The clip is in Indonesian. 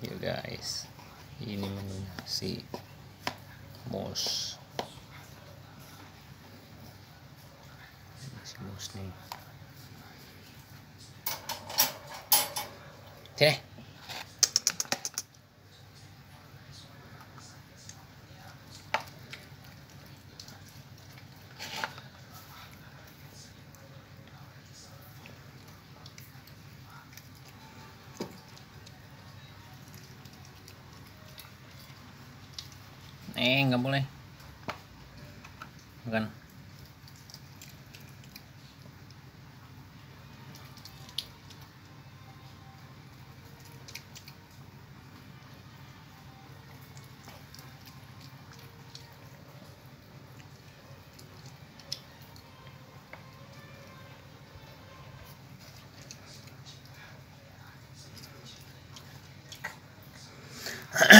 ya guys. Ini menunya si mus si mus nih. Sini eh nggak boleh. Bukan.